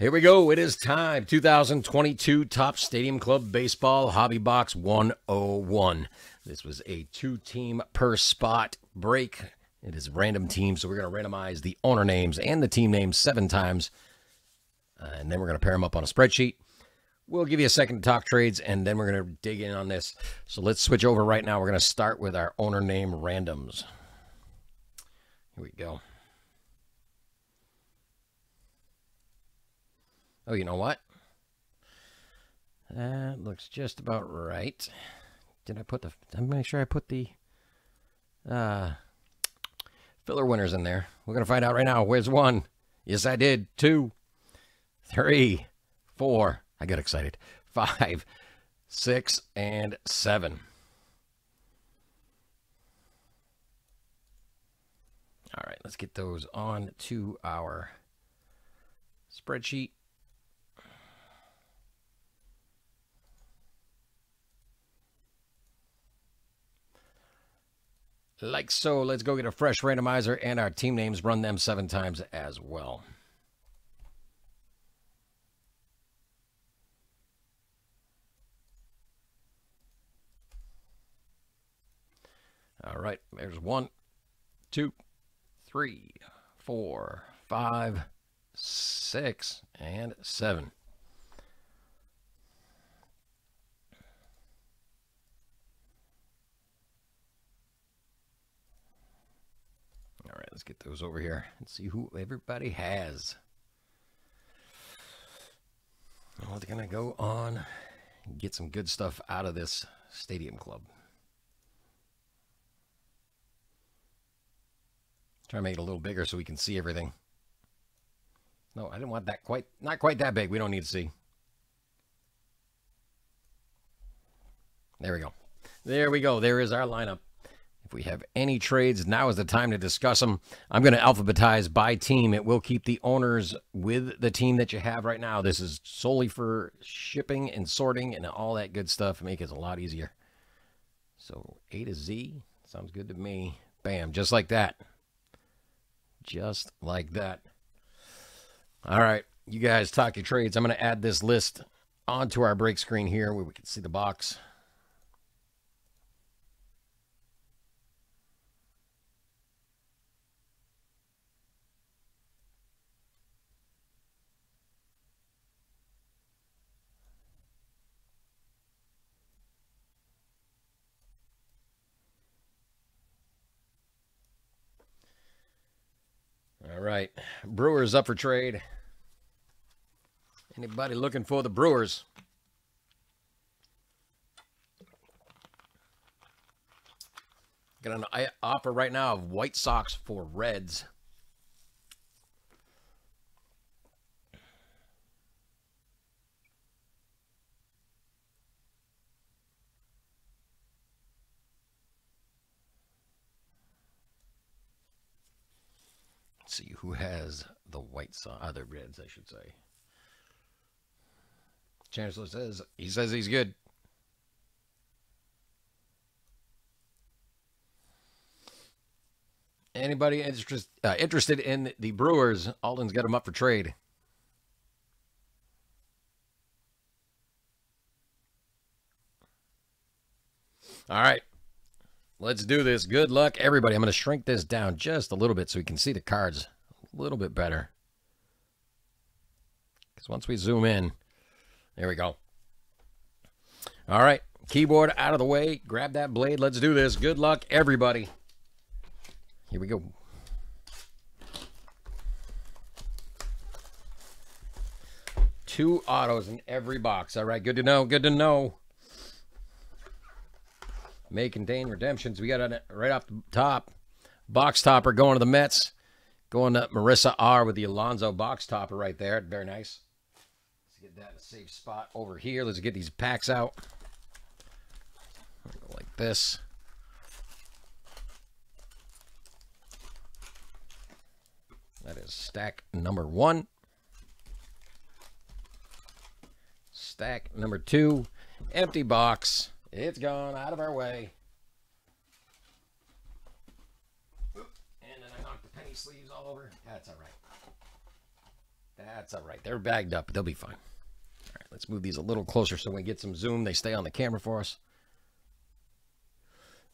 Here we go. It is time. 2022 Topps Stadium Club Baseball Hobby Box 101. This was a two team per spot break. It is random teams, so we're going to randomize the owner names and the team names seven times. Uh, and then we're going to pair them up on a spreadsheet. We'll give you a second to talk trades, and then we're going to dig in on this. So let's switch over right now. We're going to start with our owner name randoms. Here we go. Oh, you know what? That looks just about right. Did I put the? I'm make sure I put the uh, filler winners in there. We're gonna find out right now. Where's one? Yes, I did. Two, three, four. I got excited. Five, six, and seven. All right, let's get those on to our spreadsheet. Like so, let's go get a fresh randomizer and our team names, run them seven times as well. All right, there's one, two, three, four, five, six, and seven. All right, let's get those over here and see who everybody has. They're going to go on and get some good stuff out of this stadium club. Try to make it a little bigger so we can see everything. No, I didn't want that quite, not quite that big. We don't need to see. There we go. There we go. There is our lineup. If we have any trades, now is the time to discuss them. I'm going to alphabetize by team. It will keep the owners with the team that you have right now. This is solely for shipping and sorting and all that good stuff. Make it a lot easier. So A to Z sounds good to me. Bam, just like that. Just like that. All right, you guys talk your trades. I'm going to add this list onto our break screen here where we can see the box. All right. Brewers up for trade. Anybody looking for the Brewers? Got an offer right now of White Sox for Reds. See who has the White Sox, other Reds, I should say. Chancellor says he says he's good. Anybody interest, uh, interested in the Brewers? Alden's got them up for trade. All right. Let's do this. Good luck, everybody. I'm going to shrink this down just a little bit so we can see the cards a little bit better. Because once we zoom in, there we go. All right, keyboard out of the way. Grab that blade. Let's do this. Good luck, everybody. Here we go. Two autos in every box. All right, good to know. Good to know may contain redemptions. We got it right off the top. Box topper going to the Mets. Going to Marissa R with the Alonso box topper right there. Very nice. Let's get that in a safe spot over here. Let's get these packs out. Like this. That is stack number one. Stack number two. Empty box. It's gone out of our way. And then I knocked the penny sleeves all over. That's all right. That's all right. They're bagged up. They'll be fine. All right, let's move these a little closer so we get some zoom. They stay on the camera for us.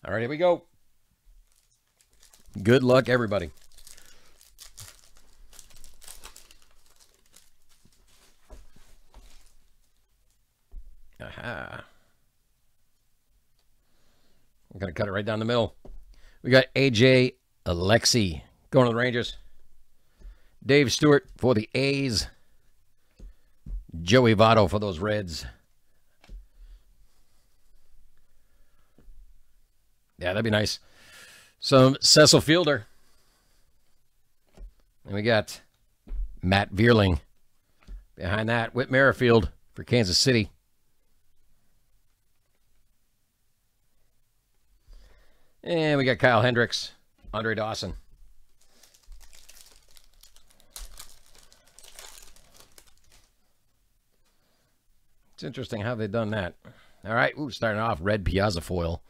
All right, here we go. Good luck, everybody. Aha. I'm going to cut it right down the middle. We got AJ Alexy going to the Rangers. Dave Stewart for the A's. Joey Votto for those Reds. Yeah, that'd be nice. Some Cecil Fielder. And we got Matt Vierling. Behind that, Whit Merrifield for Kansas City. And we got Kyle Hendricks, Andre Dawson. It's interesting how they've done that. All right, ooh, starting off red Piazza foil.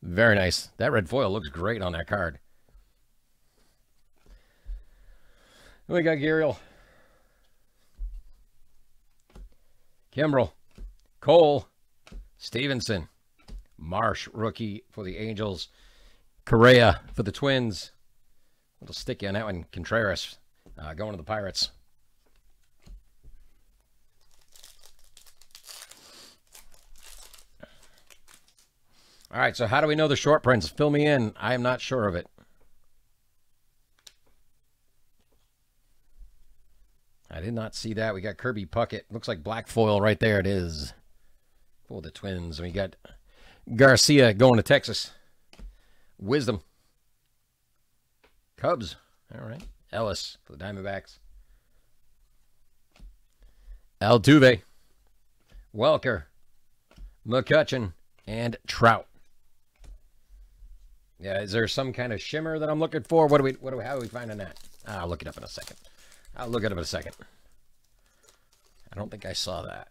Very nice. That red foil looks great on that card. We got Guriel. Kimbrel. Cole. Stevenson. Marsh, rookie for the Angels. Correa for the Twins. A little sticky on that one. Contreras uh, going to the Pirates. All right, so how do we know the short prints? Fill me in. I am not sure of it. I did not see that. We got Kirby Puckett. Looks like black foil right there. It is for the Twins. We got Garcia going to Texas. Wisdom. Cubs. All right. Ellis for the Diamondbacks. Altuve. Welker. McCutchen. And Trout. Yeah, is there some kind of shimmer that I'm looking for? What do we, what do we, how are we finding that? I'll look it up in a second. I'll look it up in a second. I don't think I saw that.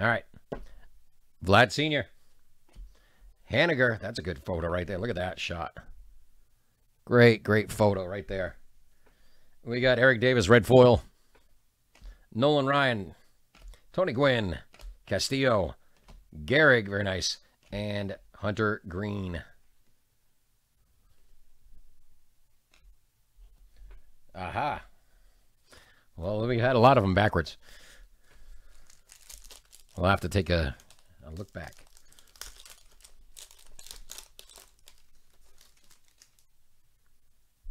All right. Vlad Sr. Haniger. That's a good photo right there. Look at that shot. Great, great photo right there. We got Eric Davis, red foil. Nolan Ryan. Tony Gwynn. Castillo. Gehrig, very nice. And Hunter Greene. Aha. Well, we had a lot of them backwards. We'll have to take a, a look back.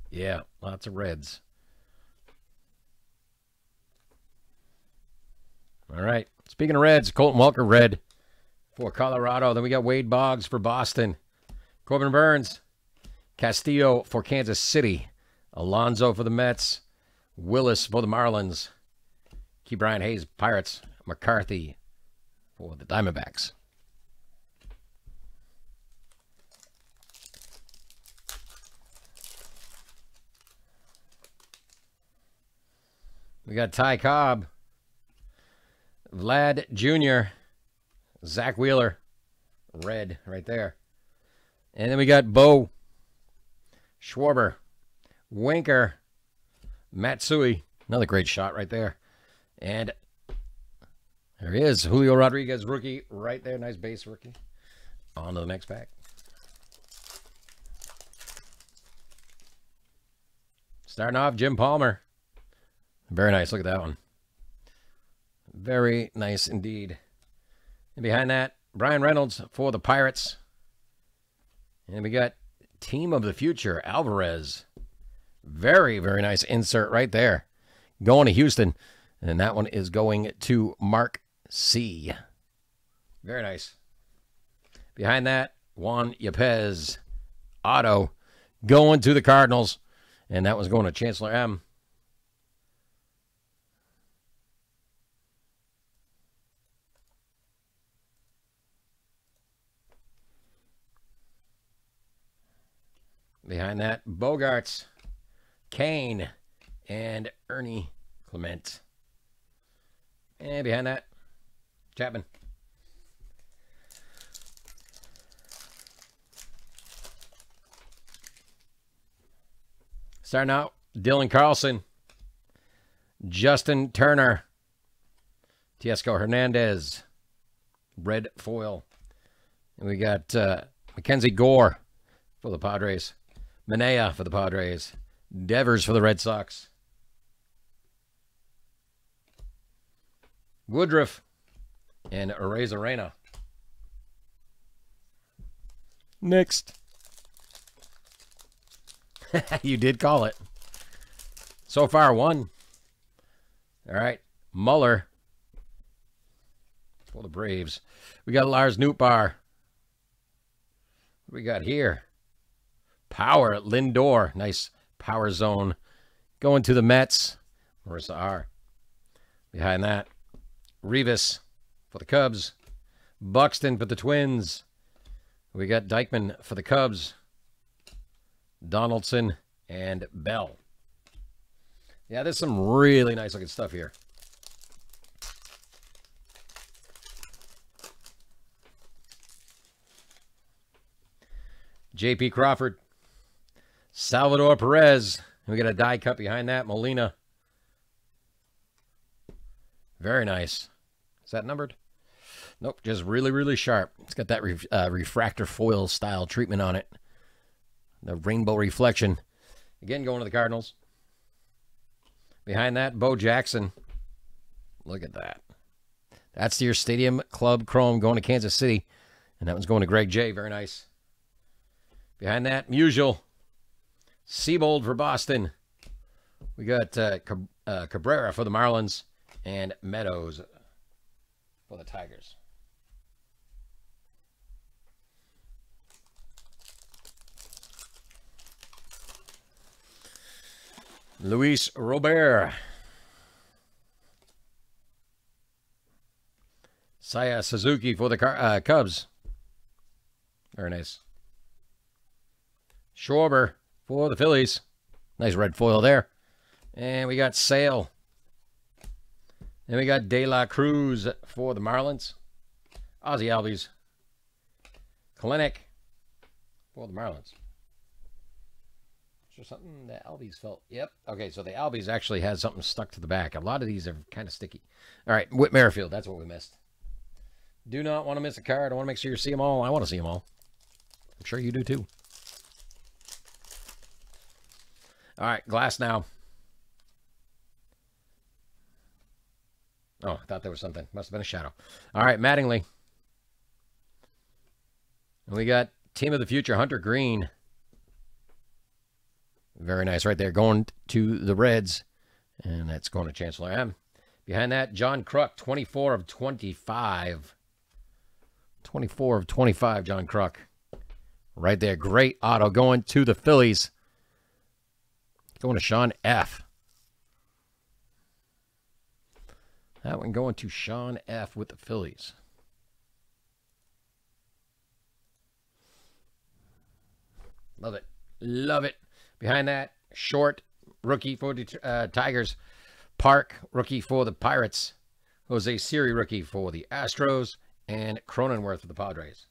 Yeah, lots of reds. All right. Speaking of reds, Colton Welker red for Colorado. Then we got Wade Boggs for Boston. Corbin Burnes, Castillo for Kansas City. Alonso for the Mets. Willis for the Marlins. Ke'Bryan Hayes, Pirates. McCarthy for the Diamondbacks. We got Ty Cobb, Vlad Jr., Zack Wheeler, red right there. And then we got Bo, Schwarber, Winker, Matsui, another great shot right there. And there he is, Julio Rodriguez, rookie, right there. Nice base rookie. On to the next pack. Starting off, Jim Palmer. Very nice. Look at that one. Very nice indeed. And behind that, Bryan Reynolds for the Pirates. And we got Team of the Future, Alvarez. Very, very nice insert right there. Going to Houston. And that one is going to Mark C. Very nice. Behind that, Juan Yepez. Otto, going to the Cardinals. And that was going to Chancellor M. Behind that, Bogaerts, Kane, and Ernie Clement. And behind that, Chapman. Starting out, Dylan Carlson, Justin Turner, Teoscar Hernandez, red foil. And we got uh, Mackenzie Gore for the Padres, Manaea for the Padres, Devers for the Red Sox, Woodruff, and Arena. Next. you did call it. So far, one. All right. Muller for the Braves. We got Lars Nootbaar. we got here? Power, Lindor. Nice power zone. Going to the Mets. Marissa R. Behind that, Rivas for the Cubs. Buxton for the Twins. We got Diekman for the Cubs. Donaldson and Bell. Yeah, there's some really nice looking stuff here. J.P. Crawford, Salvador Perez. We got a die cut behind that. Molina. Very nice. Is that numbered? Nope, just really, really sharp. It's got that re uh, refractor foil style treatment on it. The rainbow reflection. Again, going to the Cardinals. Behind that, Bo Jackson. Look at that. That's your Stadium Club Chrome going to Kansas City. And that one's going to Greg J. Very nice. Behind that, Musial. Seabold for Boston. We got uh, uh, Cabrera for the Marlins and Meadows for the Tigers. Luis Robert. Seiya Suzuki for the uh, Cubs. Very nice. Schwarber for the Phillies. Nice red foil there. And we got Sale. Then we got De La Cruz for the Marlins. Ozzie Albies. Clinic for the Marlins. There something the Albies felt? Yep. Okay, so the Albies actually has something stuck to the back. A lot of these are kind of sticky. All right, Whit Merrifield. That's what we missed. Do not want to miss a card. I want to make sure you see them all. I want to see them all. I'm sure you do too. All right, glass now. Oh, I thought there was something. Must have been a shadow. All right, Mattingly. And we got Team of the Future, Hunter Greene. Very nice right there. Going to the Reds. And that's going to Chancellor M. Behind that, John Kruk, 24 of 25. 24 of 25, John Kruk. Right there. Great auto going to the Phillies. Going to Sean F. That one going to Sean F. with the Phillies. Love it. Love it. Behind that, short rookie for the uh, Tigers. Park, rookie for the Pirates. Jose Siri, rookie for the Astros. And Cronenworth for the Padres.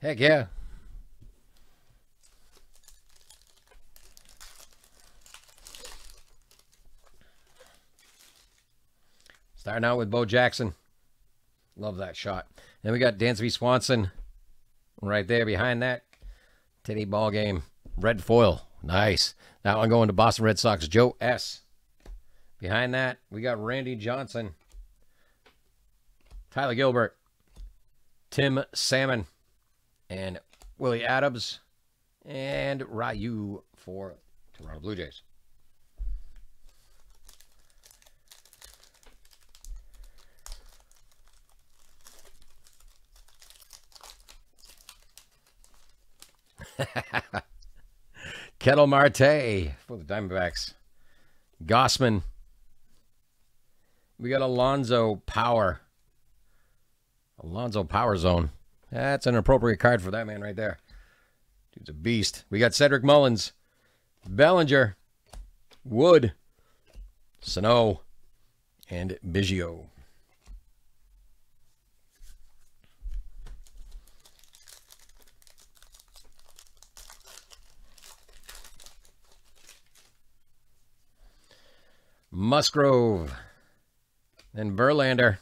Heck yeah. Starting out with Bo Jackson. Love that shot. Then we got Dansby Swanson right there behind that. Teddy ball game. Red foil. Nice. That one going to Boston Red Sox. Joe S. Behind that, we got Randy Johnson. Tyler Gilbert. Tim Salmon. And Willie Adams. And Ryu for Toronto Blue Jays. Ketel Marte for the Diamondbacks. Gausman. We got Alonso Power. Alonso Power Zone. That's an appropriate card for that man right there. Dude's a beast. We got Cedric Mullins. Bellinger. Wood. Sano. And Biggio. Musgrove. Then Verlander.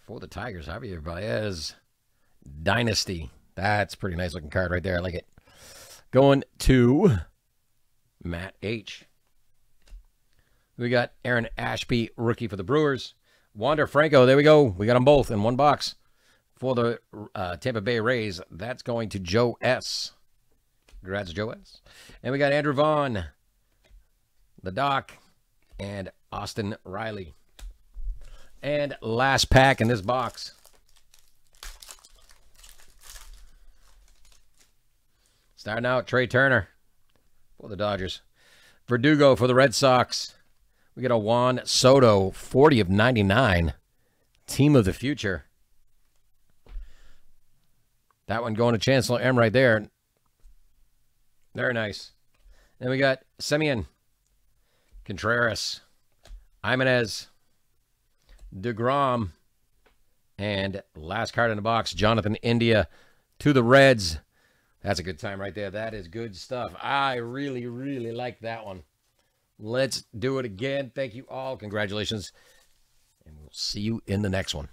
For the Tigers, Javier Baez. Dynasty. That's pretty nice looking card right there. I like it. Going to Matt H. We got Aaron Ashby, rookie for the Brewers. Wander Franco, there we go. We got them both in one box. For the uh, Tampa Bay Rays, that's going to Joe S. Congrats, Joe S. And we got Andrew Vaughn, the Doc, and Austin Riley. And last pack in this box. Starting out, Trea Turner for the Dodgers. Verdugo for the Red Sox. We got a Juan Soto, 40 of 99. Team of the future. That one going to Chancellor M right there. Very nice. Then we got Semien, Contreras, Ibanez, DeGrom, and last card in the box, Jonathan India to the Reds. That's a good time right there. That is good stuff. I really, really like that one. Let's do it again. Thank you all. Congratulations. And we'll see you in the next one.